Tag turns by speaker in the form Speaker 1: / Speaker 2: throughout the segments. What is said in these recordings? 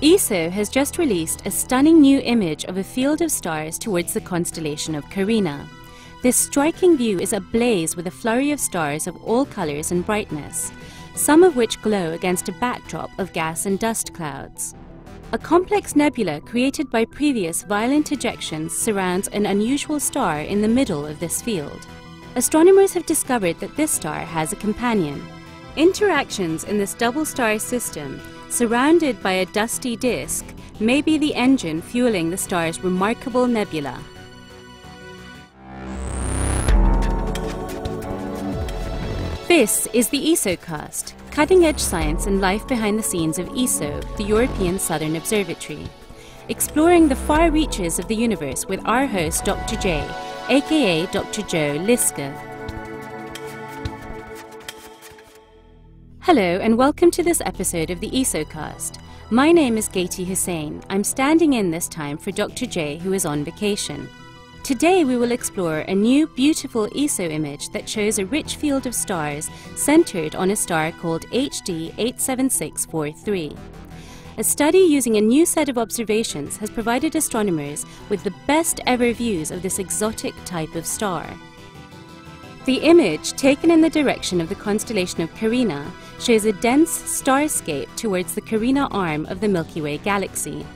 Speaker 1: ESO has just released a stunning new image of a field of stars towards the constellation of Carina. This striking view is ablaze with a flurry of stars of all colours and brightness, some of which glow against a backdrop of gas and dust clouds. A complex nebula created by previous violent ejections surrounds an unusual star in the middle of this field. Astronomers have discovered that this star has a companion. Interactions in this double star system, surrounded by a dusty disk, may be the engine fueling the star's remarkable nebula. This is the ESOcast, cutting edge science and life behind the scenes of ESO, the European Southern Observatory. Exploring the far reaches of the universe with our host, Dr. J, aka Dr. Joe Liske. Hello, and welcome to this episode of the ESOcast. My name is Gaitee Hussain. I'm standing in this time for Dr. J, who is on vacation. Today we will explore a new beautiful ESO image that shows a rich field of stars centered on a star called HD 87643. A study using a new set of observations has provided astronomers with the best ever views of this exotic type of star. The image, taken in the direction of the constellation of Carina, shows a dense starscape towards the Carina arm of the Milky Way galaxy.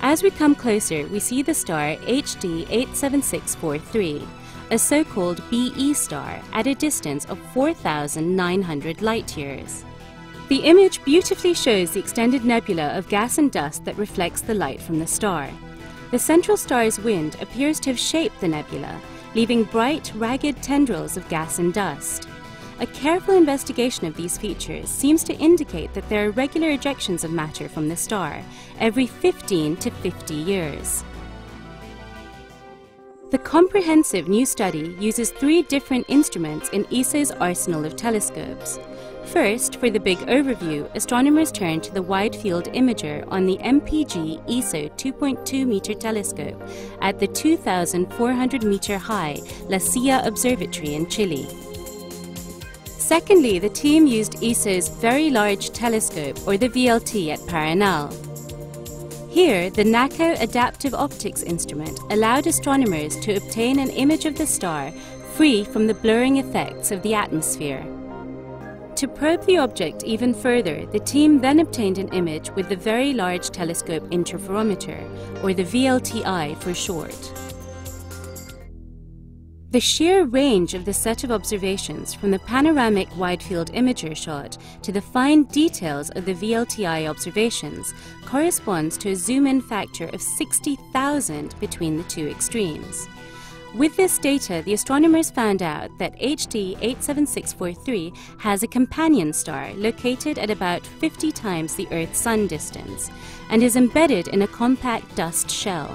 Speaker 1: As we come closer, we see the star HD 87643, a so called BE star at a distance of 4,900 light years. The image beautifully shows the extended nebula of gas and dust that reflects the light from the star. The central star's wind appears to have shaped the nebula, leaving bright, ragged tendrils of gas and dust. A careful investigation of these features seems to indicate that there are regular ejections of matter from the star every 15 to 50 years. The comprehensive new study uses three different instruments in ESO's arsenal of telescopes. First, for the big overview, astronomers turn to the Wide Field Imager on the MPG ESO 2.2 meter telescope at the 2,400 meter high La Silla Observatory in Chile. Secondly, the team used ESO's Very Large Telescope, or the VLT, at Paranal. Here, the NACO adaptive optics instrument allowed astronomers to obtain an image of the star free from the blurring effects of the atmosphere. To probe the object even further, the team then obtained an image with the Very Large Telescope Interferometer, or the VLTI for short. The sheer range of the set of observations from the panoramic wide field imager shot to the fine details of the VLTI observations corresponds to a zoom in factor of 60,000 between the two extremes. With this data, the astronomers found out that HD 87643 has a companion star located at about 50 times the Earth Sun distance and is embedded in a compact dust shell.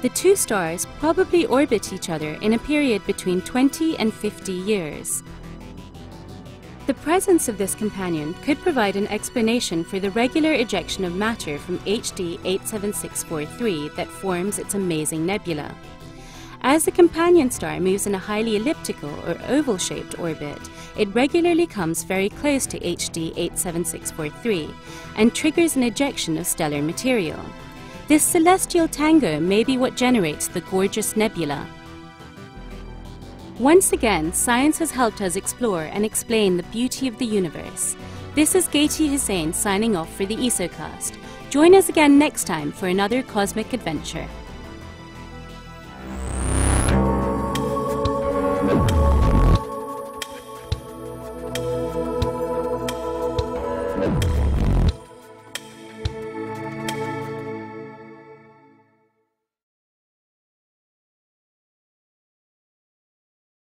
Speaker 1: The two stars probably orbit each other in a period between 20 and 50 years. The presence of this companion could provide an explanation for the regular ejection of matter from HD 87643 that forms its amazing nebula. As the companion star moves in a highly elliptical or oval shaped orbit, it regularly comes very close to HD 87643 and triggers an ejection of stellar material. This celestial tango may be what generates the gorgeous nebula. Once again, science has helped us explore and explain the beauty of the universe. This is Gaitee Hussain signing off for the ESOcast. Join us again next time for another cosmic adventure.